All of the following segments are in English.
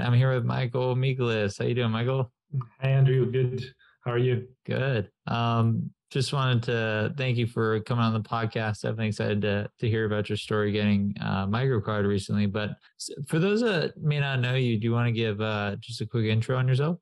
I'm here with Michael Michelis. How you doing, Michael? Hi, Andrew. Good. How are you? Good. Um, just wanted to thank you for coming on the podcast. Definitely excited to to hear about your story getting uh, Micro acquired recently. But for those that may not know you, do you want to give uh, just a quick intro on yourself?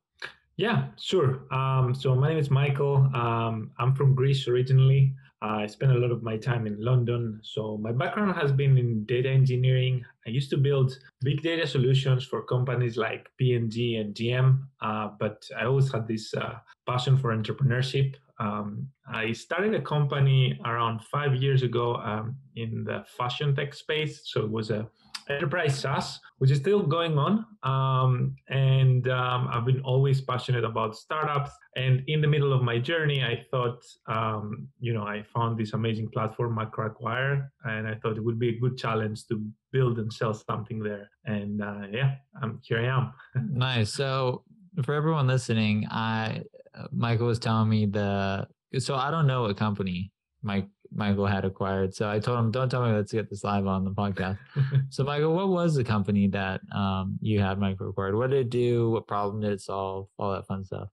Yeah, sure. Um, so my name is Michael. Um, I'm from Greece originally. I spent a lot of my time in London. So my background has been in data engineering. I used to build big data solutions for companies like P&G and GM, uh, but I always had this uh, passion for entrepreneurship. Um, I started a company around five years ago um, in the fashion tech space. So it was a enterprise SaaS, which is still going on. Um, and um, I've been always passionate about startups. And in the middle of my journey, I thought, um, you know, I found this amazing platform, MicroAcquire, and I thought it would be a good challenge to build and sell something there. And uh, yeah, I'm here I am. nice. So for everyone listening, I uh, Michael was telling me the so I don't know what company Mike Michael had acquired. So I told him, don't tell me let's get this live on the podcast. so Michael, what was the company that um, you had Micro acquired? What did it do? What problem did it solve? All that fun stuff.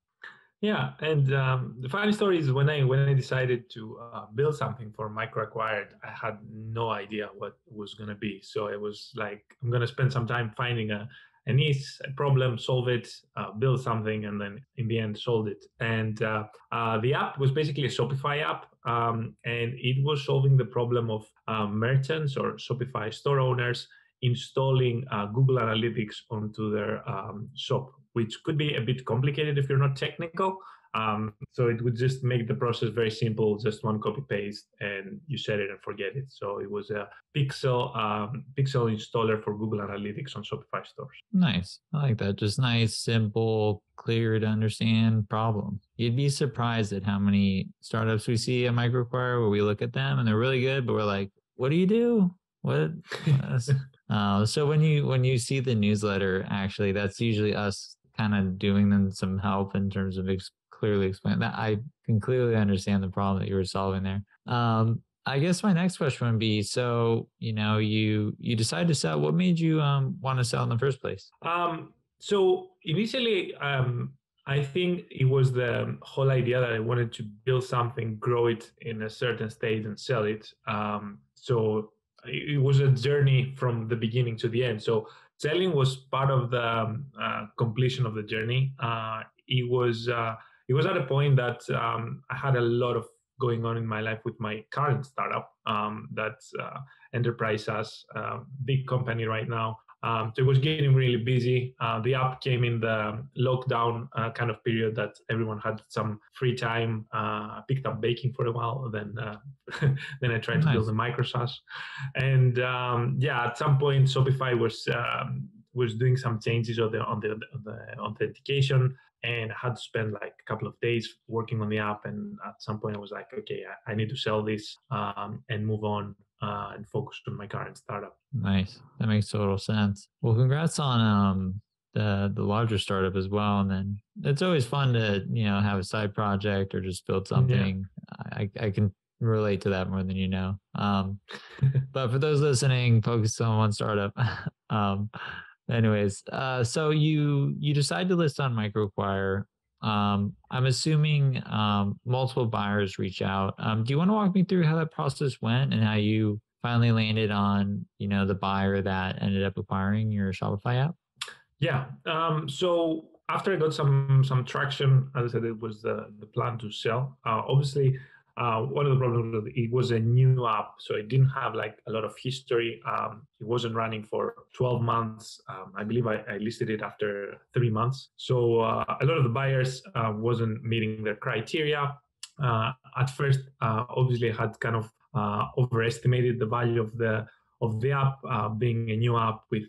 Yeah, and um, the funny story is when I when I decided to uh, build something for Micro Acquired, I had no idea what was going to be. So it was like I'm going to spend some time finding a a niche a problem, solve it, uh, build something, and then in the end solve it. And uh, uh, the app was basically a Shopify app, um, and it was solving the problem of uh, merchants or Shopify store owners installing uh, Google Analytics onto their um, shop, which could be a bit complicated if you're not technical. Um, so it would just make the process very simple, just one copy paste, and you set it and forget it. So it was a pixel um, pixel installer for Google Analytics on Shopify stores. Nice, I like that. Just nice, simple, clear to understand problem. You'd be surprised at how many startups we see at MicroAcquire where we look at them and they're really good, but we're like, what do you do? What? uh, so when you when you see the newsletter, actually, that's usually us kind of doing them some help in terms of ex- clearly explaining that. I can clearly understand the problem that you were solving there. Um, I guess my next question would be: so you know, you you decided to sell. What made you um, want to sell in the first place? Um, so initially, um, I think it was the whole idea that I wanted to build something, grow it in a certain state, and sell it. Um, so it was a journey from the beginning to the end. So selling was part of the um, uh, completion of the journey. Uh, it was uh, it was at a point that um, I had a lot of going on in my life with my current startup. Um, that's uh, Enterprise as a big company right now. Um, so it was getting really busy. Uh, the app came in the lockdown uh, kind of period that everyone had some free time. Uh, picked up baking for a while, then uh, then I tried nice. to build a micro SaaS, and um, yeah, at some point Shopify was um, was doing some changes on the on the, on the authentication and I had to spend like a couple of days working on the app. And at some point, I was like, okay, I, I need to sell this um, and move on uh, and focus on my current startup. Nice, that makes total sense. Well, congrats on um, the the larger startup as well. And then it's always fun to you know have a side project or just build something. Yeah. I I can relate to that more than you know. Um, but for those listening, focus on one startup. um, anyways, uh, so you you decide to list on MicroAcquire. Um, I'm assuming um, multiple buyers reach out. Um, do you want to walk me through how that process went and how you finally landed on you know the buyer that ended up acquiring your Shopify app? Yeah. Um, so after I got some some traction, as I said, it was the the plan to sell. Uh, obviously, uh, one of the problems was it was a new app, so it didn't have like a lot of history. Um, it wasn't running for 12 months. Um, I believe I, I, listed it after three months. So uh, a lot of the buyers uh, wasn't meeting their criteria. Uh, at first, uh, obviously, I had kind of uh, overestimated the value of the of the app being a new app with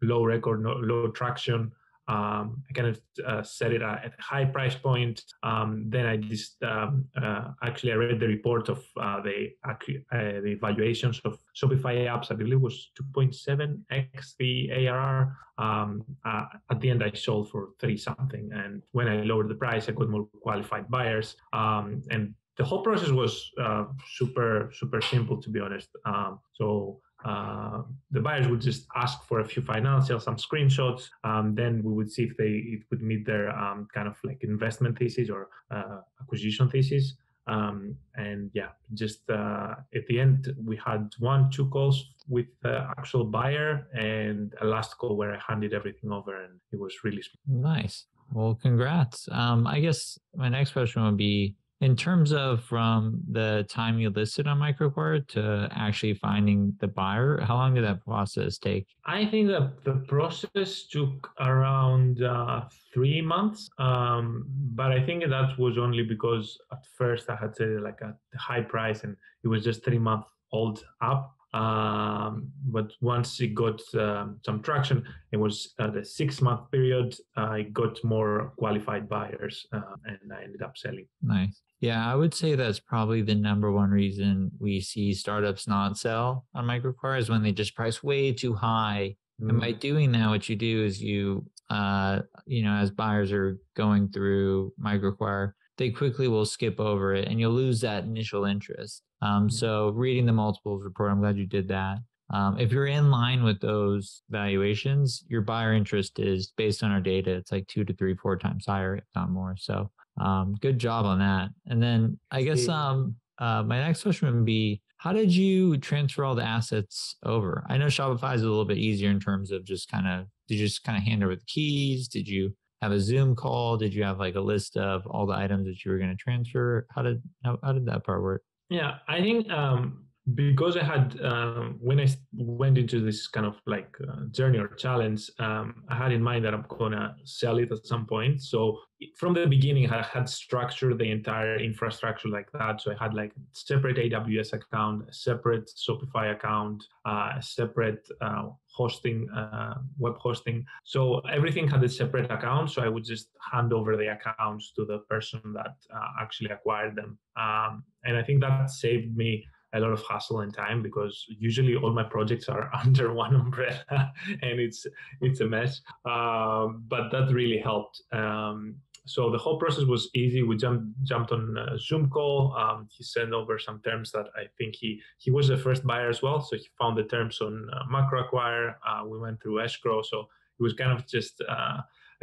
low record, no, low traction. Um, I kind of uh, set it at a high price point. Um, then I just um, uh, actually I read the report of uh, the uh, the evaluations of Shopify apps. I believe was 2.7x the ARR. Um, uh, at the end, I sold for three something, and when I lowered the price, I got more qualified buyers. Um, and the whole process was uh, super super simple, to be honest. Um, so uh, the buyers would just ask for a few financials, some screenshots. Um, then we would see if they it would meet their um, kind of like investment thesis or uh, acquisition thesis. Um, and yeah, just uh, at the end, we had one, two calls with the actual buyer and a last call where I handed everything over and it was really smooth. Nice. Well, congrats. Um, I guess my next question would be in terms of from the time you listed on MicroAcquire to actually finding the buyer, how long did that process take? I think that the process took around uh, three months, um, but I think that was only because at first I had to like a high price and it was just three months old up. Um, but once it got um, some traction, it was uh, the six month period. I got more qualified buyers, uh, and I ended up selling. Nice. Yeah, I would say that's probably the number one reason we see startups not sell on MicroAcquire is when they just price way too high. Mm. And by mm. doing that, what you do is you, uh, you know, as buyers are going through MicroAcquire, they quickly will skip over it and you'll lose that initial interest. Um, so reading the multiples report, I'm glad you did that. Um, if you're in line with those valuations, your buyer interest is based on our data. It's like two to three, four times higher, if not more. So um, good job on that. And then I guess um, uh, my next question would be, how did you transfer all the assets over? I know Shopify is a little bit easier in terms of just kind of, did you just kind of hand over the keys? Did you have a Zoom call? Did you have like a list of all the items that you were going to transfer? How did how, how did that part work? Yeah, I think um, because I had um, when I went into this kind of like uh, journey or challenge, um, I had in mind that I'm gonna sell it at some point. So from the beginning, I had structured the entire infrastructure like that. So I had like separate AWS account, a separate Shopify account, uh, a separate uh, hosting, uh, web hosting. So everything had a separate account. So I would just hand over the accounts to the person that uh, actually acquired them, um, and I think that saved me a lot of hassle and time because usually all my projects are under one umbrella and it's it's a mess. Um, but that really helped. Um, so the whole process was easy. We jumped jumped on a Zoom call. Um, he sent over some terms that I think he he was the first buyer as well. So he found the terms on uh, MicroAcquire. Uh, we went through escrow. So it was kind of just.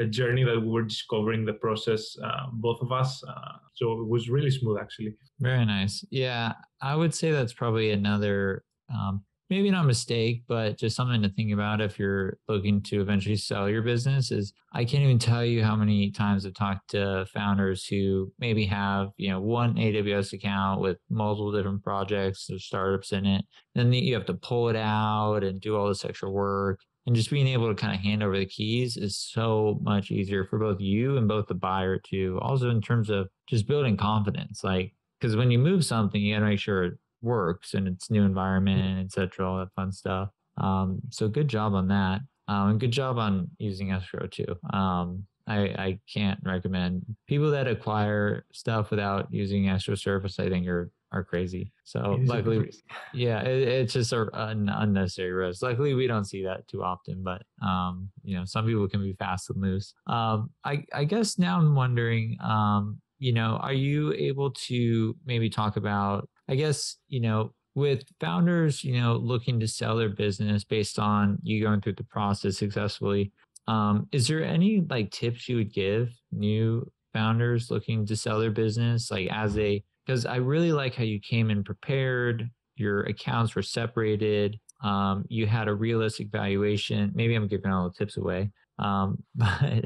A journey that we were discovering the process, uh, both of us. Uh, so it was really smooth, actually. Very nice. Yeah, I would say that's probably another, um, maybe not mistake, but just something to think about if you're looking to eventually sell your business. Is I can't even tell you how many times I've talked to founders who maybe have you know one AWS account with multiple different projects or startups in it. Then you have to pull it out and do all this extra work and just being able to kind of hand over the keys is so much easier for both you and both the buyer too also in terms of just building confidence like because when you move something you got to make sure it works and it's new environment etc all that fun stuff. Um, so good job on that um, and good job on using escrow too. Um, I, I can't recommend people that acquire stuff without using escrow service i think are are crazy. So luckily, yeah, it, it's just a, an unnecessary risk. Luckily, we don't see that too often, but um, you know, some people can be fast and loose. Um, I I guess now I'm wondering, um, you know, are you able to maybe talk about? I guess you know, with founders, you know, looking to sell their business based on you going through the process successfully. Um, is there any like tips you would give new founders looking to sell their business, like as they because I really like how you came in prepared. Your accounts were separated. Um, you had a realistic valuation. Maybe I'm giving all the tips away, um, but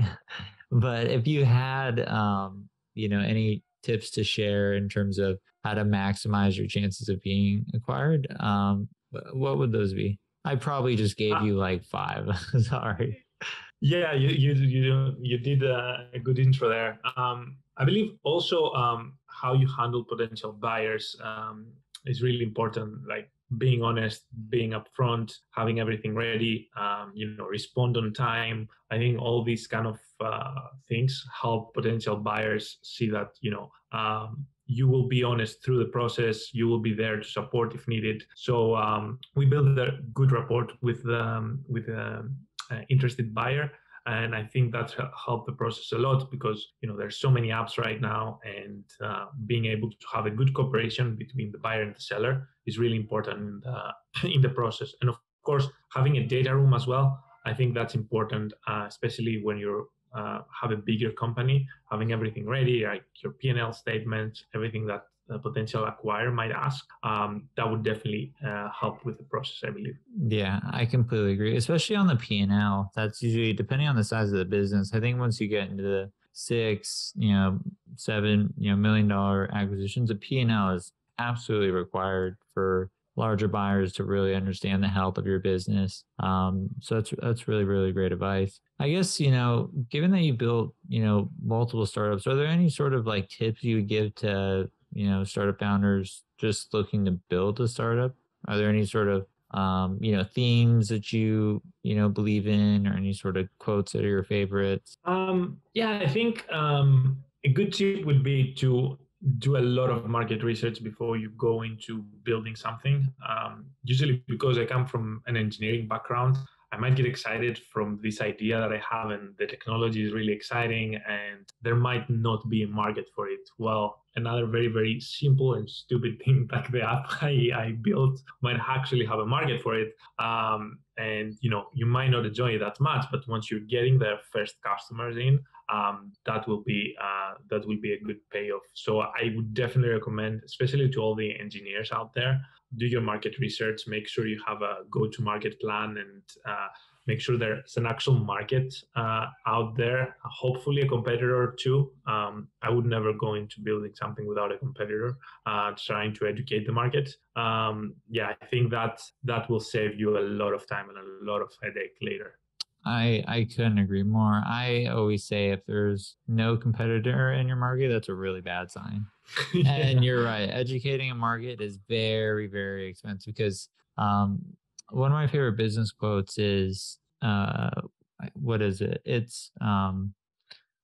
but if you had um, you know any tips to share in terms of how to maximize your chances of being acquired, um, what would those be? I probably just gave uh, you like five. Sorry. Yeah, you you you you did a, good intro there. Um, I believe also um, how you handle potential buyers um, is really important. Like being honest, being upfront, having everything ready, um, you know, respond on time. I think all these kind of uh, things help potential buyers see that you know um, you will be honest through the process. You will be there to support if needed. So um, we build a good rapport with um, with the uh, interested buyer and I think that's helped the process a lot because you know there's so many apps right now, and uh, being able to have a good cooperation between the buyer and the seller is really important in the in the process. And of course, having a data room as well, I think that's important, uh, especially when you're uh, have a bigger company, having everything ready, like your P&L statements, everything that a potential acquirer might ask, um, that would definitely uh, help with the process, I believe. Yeah, I completely agree, especially on the P&L. That's usually depending on the size of the business. I think once you get into the six, you know, seven, you know, million dollar acquisitions, a P&L is absolutely required for larger buyers to really understand the health of your business. Um, so that's that's really really great advice. I guess you know, given that you built you know multiple startups, are there any sort of like tips you would give to you know startup founders just looking to build a startup? Are there any sort of um, you know themes that you you know believe in, or any sort of quotes that are your favorites? Um, yeah, I think um, a good tip would be to do a lot of market research before you go into building something. Um, usually, because I come from an engineering background, I might get excited from this idea that I have, and the technology is really exciting, and there might not be a market for it. Well, another very, very simple and stupid thing like the app I, I built might actually have a market for it. Um, and you know, you might not enjoy it that much, but once you're getting their first customers in, um, that will be uh, that will be a good payoff. So I would definitely recommend, especially to all the engineers out there, do your market research, make sure you have a go to market plan and uh, make sure there's an actual market uh, out there, hopefully a competitor or two. Um, I would never go into building something without a competitor, uh, trying to educate the market. Um, yeah, I think that that will save you a lot of time and a lot of headache later. I I couldn't agree more. I always say if there's no competitor in your market, that's a really bad sign. yeah. And you're right. Educating a market is very very expensive because um, one of my favorite business quotes is uh, what is it? It's um,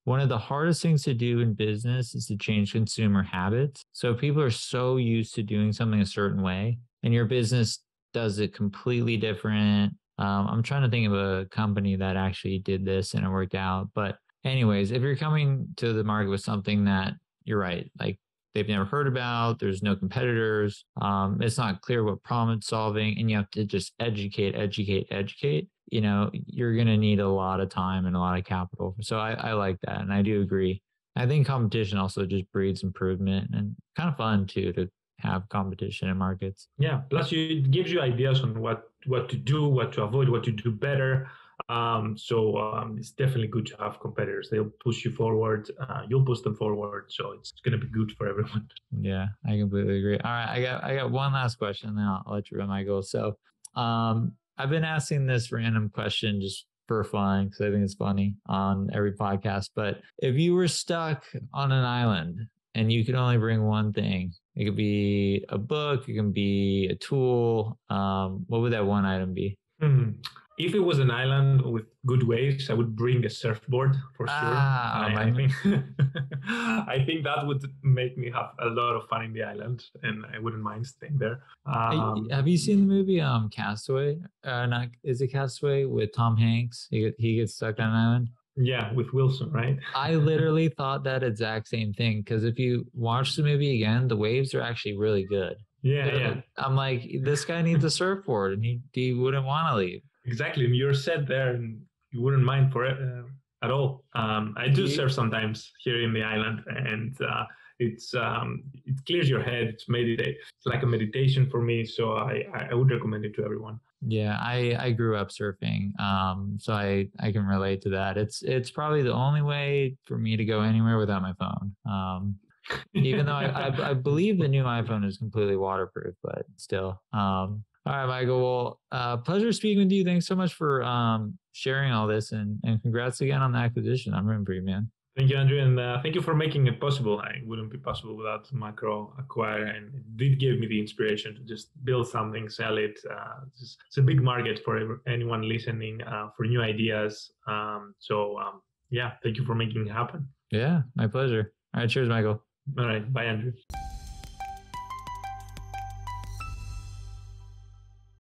one of the hardest things to do in business is to change consumer habits. So people are so used to doing something a certain way, and your business does it completely different um, I'm trying to think of a company that actually did this and it worked out. But, anyways, if you're coming to the market with something that you're right, like they've never heard about, there's no competitors, um, it's not clear what problem it's solving, and you have to just educate, educate, educate, you know, you're going to need a lot of time and a lot of capital. So I, I like that. And I do agree. I think competition also just breeds improvement and kind of fun too to have competition in markets. Yeah. Plus, it gives you ideas on what what to do, what to avoid, what to do better. Um, so um, it's definitely good to have competitors. They'll push you forward. Uh, you'll push them forward. So it's going to be good for everyone. Yeah, I completely agree. All right, I got I got one last question, then I'll, I'll let you run my goal. So um, I've been asking this random question just for fun because I think it's funny on every podcast. But if you were stuck on an island and you could only bring one thing, it could be a book, it can be a tool. Um, what would that one item be? Hmm. If it was an island with good waves, I would bring a surfboard for sure. Ah, I, I, think I think that would make me have a lot of fun in the island, and I wouldn't mind staying there. Um, have you seen the movie um, Castaway? Uh, not is it Castaway with Tom Hanks? He he gets stuck on an island. Yeah, with Wilson, right? I literally thought that exact same thing because if you watch the movie again, the waves are actually really good. Yeah, yeah. I'm like, this guy needs a surfboard, and he he wouldn't want to leave. Exactly, and you're set there, and you wouldn't mind for it uh, at all. Um, I do surf sometimes here in the island, and uh, it's um, it clears your head. It's meditate. It's like a meditation for me. So I I would recommend it to everyone. Yeah, I I grew up surfing, um, so I I can relate to that. It's it's probably the only way for me to go anywhere without my phone. Um, even though I, I, I believe the new iPhone is completely waterproof, but still. Um, all right, Michael. Well, uh, pleasure speaking with you. Thanks so much for um, sharing all this, and and congrats again on the acquisition. I'm rooting for you, man. Thank you, Andrew, and uh, thank you for making it possible. I wouldn't be possible without MicroAcquire, and it did give me the inspiration to just build something, sell it. Uh, it's, it's, a big market for anyone listening uh, for new ideas. Um, so, um, yeah, thank you for making it happen. Yeah, my pleasure. All right, cheers, Michael. All right, bye, Andrew.